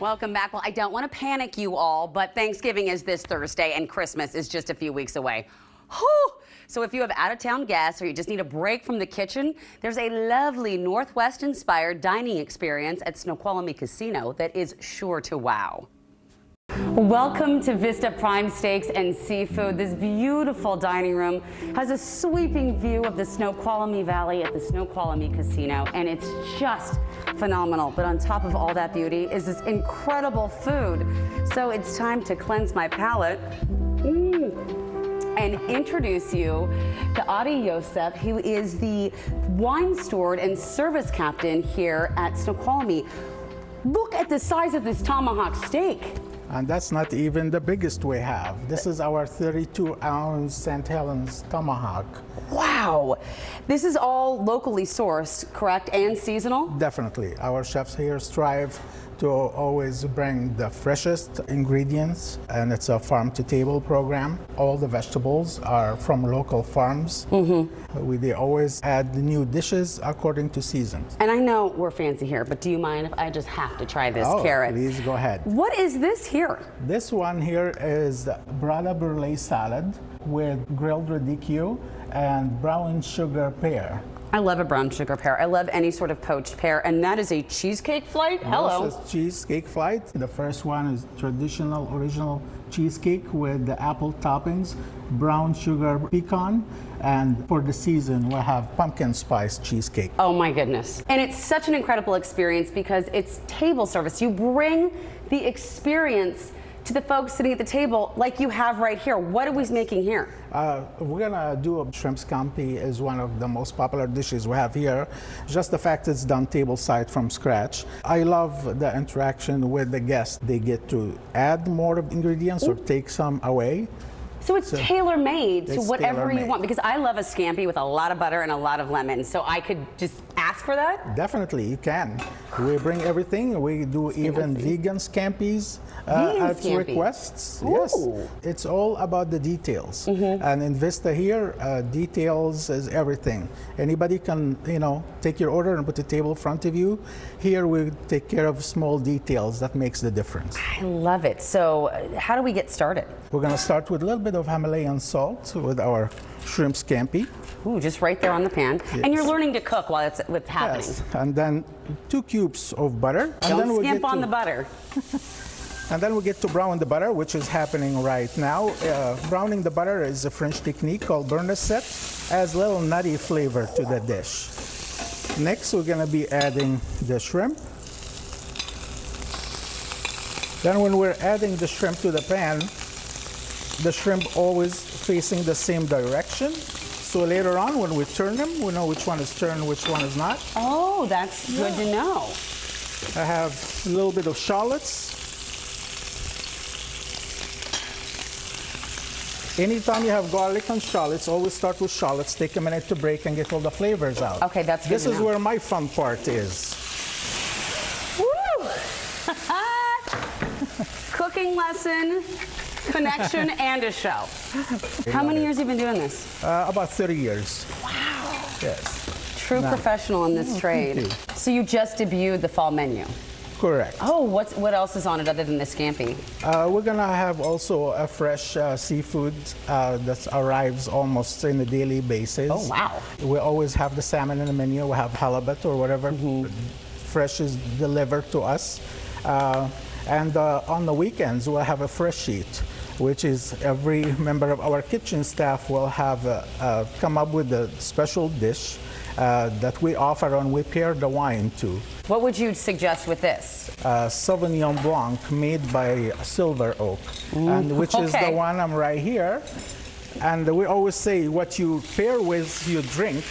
Welcome back. Well, I don't want to panic you all, but Thanksgiving is this Thursday and Christmas is just a few weeks away. Whew. So if you have out of town guests or you just need a break from the kitchen, there's a lovely Northwest inspired dining experience at Snoqualmie Casino that is sure to wow. Welcome to Vista Prime Steaks and Seafood. This beautiful dining room has a sweeping view of the Snoqualmie Valley at the Snoqualmie Casino, and it's just phenomenal. But on top of all that beauty is this incredible food. So it's time to cleanse my palate. Mm and introduce you to Ahdy Youssef, who is the wine steward and service captain here at Snoqualmie. Look at the size of this tomahawk steak. And that's not even the biggest we have. This is our 32 ounce St. Helens tomahawk. Wow. This is all locally sourced, correct, and seasonal? Definitely. Our chefs here strive to always bring the freshest ingredients, and it's a farm to table program. All the vegetables are from local farms. Mm-hmm. We, they always add new dishes according to seasons. And I know we're fancy here, but do you mind if I just have to try this oh, carrot? Please go ahead. What is this here? This one here is Brada Burley salad with grilled radicchio and brown sugar pear. I love a brown sugar pear. I love any sort of poached pear. And that is a cheesecake flight? Hello. This is cheesecake flight. The first one is traditional original cheesecake with the apple toppings, brown sugar pecan, and for the season we'll have pumpkin spice cheesecake. Oh my goodness. And it's such an incredible experience because it's table service. You bring the experience to the folks sitting at the table like you have right here. What are we making here? Uh, we're gonna do a shrimp scampi is one of the most popular dishes we have here. Just the fact it's done table side from scratch. I love the interaction with the guests. They get to add more of ingredients or take some away. So it's so tailor made to whatever you want because I love a scampi with a lot of butter and a lot of lemon. So I could just ask for that? Definitely, you can. We bring everything. We do even vegan scampis uh, at scampi. requests. Ooh. Yes, it's all about the details. Mm-hmm. And in Vista here, uh, details is everything. Anybody can, you know, take your order and put the table in front of you. Here we take care of small details that makes the difference. I love it. So uh, how do we get started? We're going to start with a little bit of Himalayan salt with our shrimp scampi. Ooh, just right there on the pan. Yes. And you're learning to cook while it's, happening. Yes. And then two cubes of butter. Don't and then we'll skimp on to... the butter. And then we get to brown the butter, which is happening right now. Uh, browning the butter is a French technique called beurre-noisette, adds a little nutty flavor to the dish. Next, we're gonna be adding the shrimp. Then when we're adding the shrimp to the pan, the shrimp always facing the same direction. So later on, when we turn them, we know which one is turned, which one is not. Oh, that's yeah. good to know. I have a little bit of shallots. Anytime you have garlic and shallots, always start with shallots. Take a minute to break and get all the flavors out. Okay, that's good This is know. where my fun part is. Woo! Cooking lesson, connection, and a show. How many years have you been doing this? Uh, about 30 years. Wow. Yes. True professional in this trade. You. So you just debuted the fall menu. Correct. Oh, what's, what else is on it other than the scampi? Uh, we're gonna have also a fresh uh, seafood uh, that arrives almost on a daily basis. Oh wow! We always have the salmon in the menu. We have halibut or whatever mm -hmm. fresh is delivered to us, uh, and uh, on the weekends we'll have a fresh sheet which is every member of our kitchen staff will have uh, come up with a special dish uh, that we offer and we pair the wine to. What would you suggest with this? Uh, Sauvignon Blanc made by Silver Oak, and which okay. is the one I'm right here. And we always say what you pair with, you drink.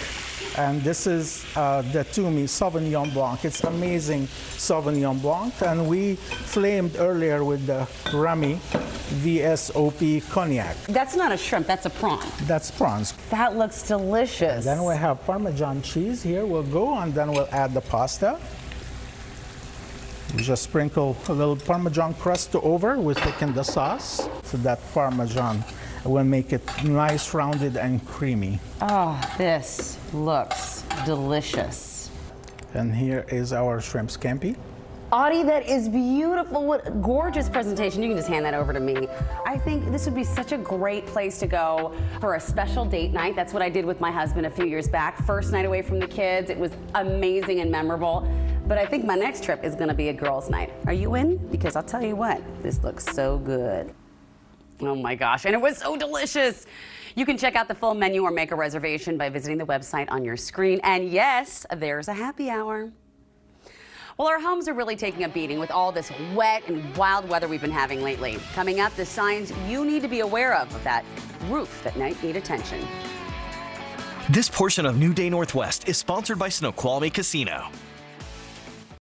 And this is uh, the Twomey Sauvignon Blanc. It's amazing Sauvignon Blanc. And we flamed earlier with the Remy VSOP cognac. That's not a shrimp, that's a prawn. That's prawns. That looks delicious. And then we have Parmesan cheese. Here we'll go, and then we'll add the pasta. We just sprinkle a little Parmesan crust over. We thicken the sauce. So that Parmesan will make it nice, rounded, and creamy. Oh, this looks delicious. And here is our shrimp scampi. Ahdy, that is beautiful. What gorgeous presentation. You can just hand that over to me. I think this would be such a great place to go for a special date night. That's what I did with my husband a few years back. First night away from the kids. It was amazing and memorable. But I think my next trip is going to be a girls' night. Are you in? Because I'll tell you what, this looks so good. Oh my gosh, and it was so delicious. You can check out the full menu or make a reservation by visiting the website on your screen. And yes, there's a happy hour. Well, our homes are really taking a beating with all this wet and wild weather we've been having lately. Coming up, the signs you need to be aware of of that roof that might need attention. This portion of New Day Northwest is sponsored by Snoqualmie Casino.